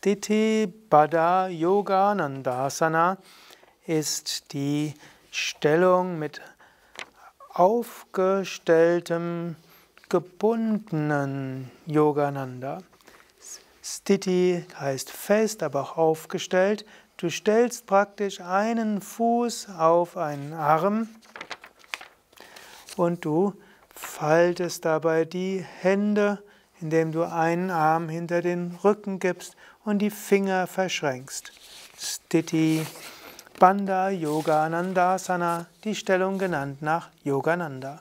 Stiti Baddha Yoganandasana ist die Stellung mit aufgestelltem, gebundenen Yogananda. Stiti heißt fest, aber auch aufgestellt. Du stellst praktisch einen Fuß auf einen Arm und du faltest dabei die Hände, indem du einen Arm hinter den Rücken gibst und die Finger verschränkst. Stiti Bandha Yoganandasana, die Stellung genannt nach Yogananda.